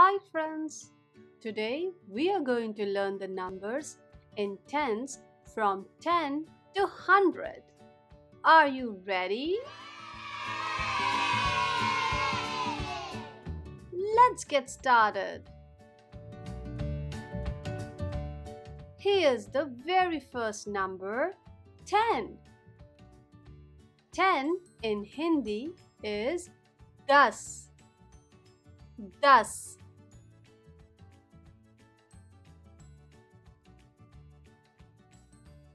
Hi friends! Today we are going to learn the numbers in tens from 10 to 100. Are you ready? Let's get started. Here's the very first number 10. 10 in Hindi is das. Das.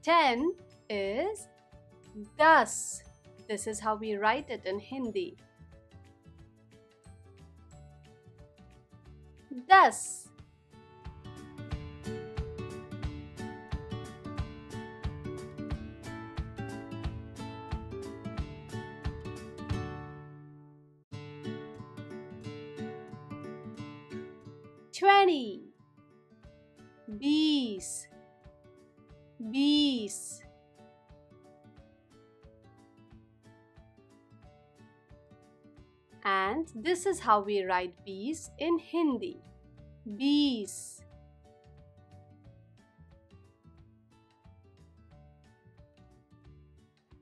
Ten is das. This is how we write it in Hindi. Das. Twenty. Bees bees. And this is how we write bees in Hindi. Bees.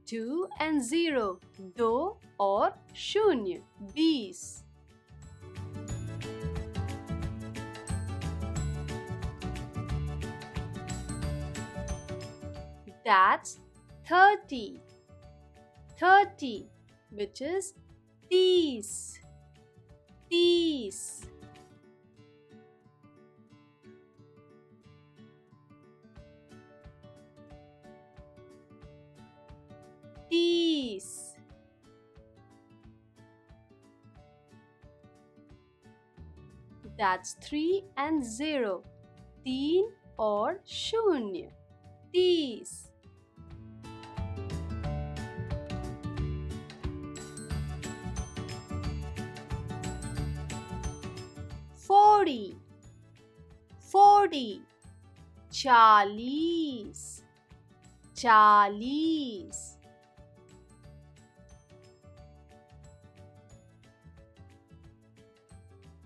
Two and zero. Do or shunya bees. That's 30. 30, which is these. These. These. That's 3 and 0. Teen or shunya. These. Forty, forty, चालीस, चालीस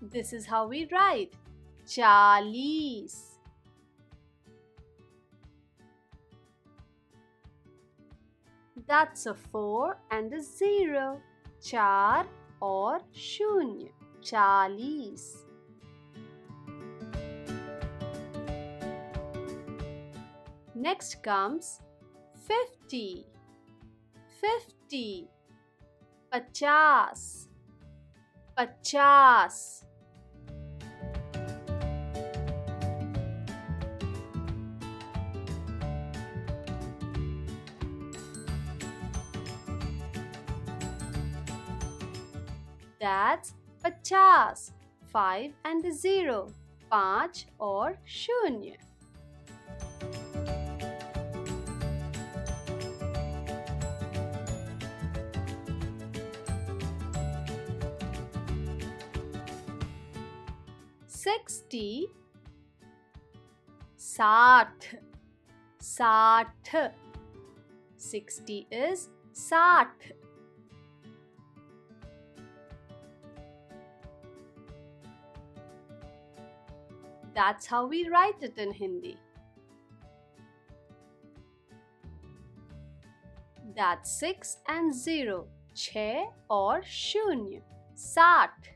This is how we write चालीस That's a 4 and a 0. Char or shunya. 40. Next comes 50 50 50 50 That's 50. 5 and the 0. 5 or shunya. sixty, साठ, साठ. Sixty is साठ. That's how we write it in Hindi. That's 6 and 0. छः और शून्य साठ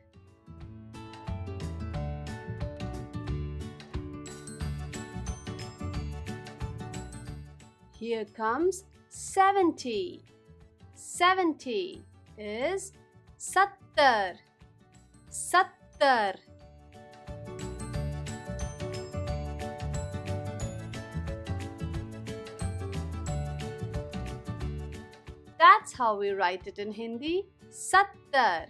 Here comes 70. 70 is sattar. Sattar. That's how we write it in Hindi. Sattar.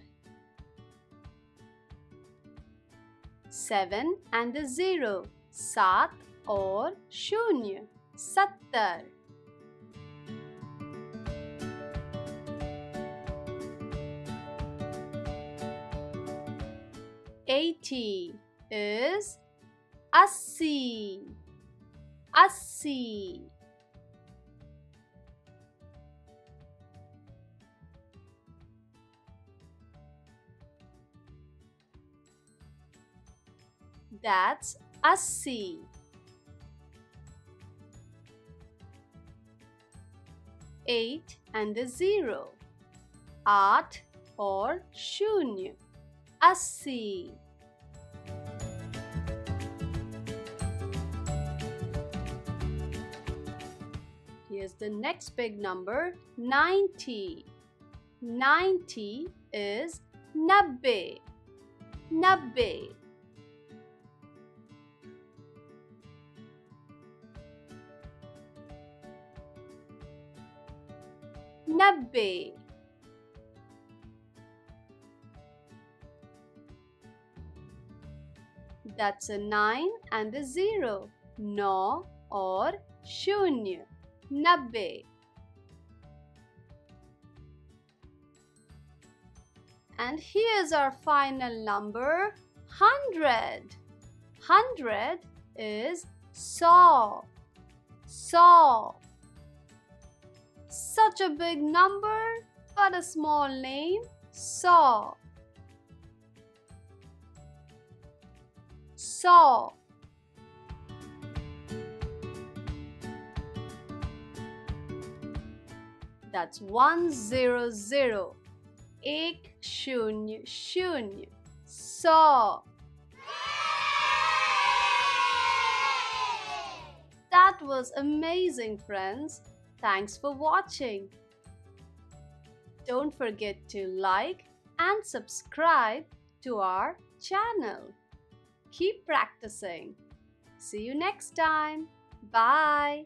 7 and the 0. Sat or shunya. Sattar. eighty is assi, assi. That's assi. Eight and the zero, art or shunya. अस्सी Here's the next big number 90. 90 is nabbe. Nabbe. Nabbe. That's a 9 and a 0. No or shunya. Nabbe. And here's our final number 100. 100 is saw. Saw. Such a big number, but a small name. Saw. Saw. That's one zero zero. एक शून्य शून्य सौ That was amazing, friends. Thanks for watching. Don't forget to like and subscribe to our channel. Keep practicing. See you next time. Bye.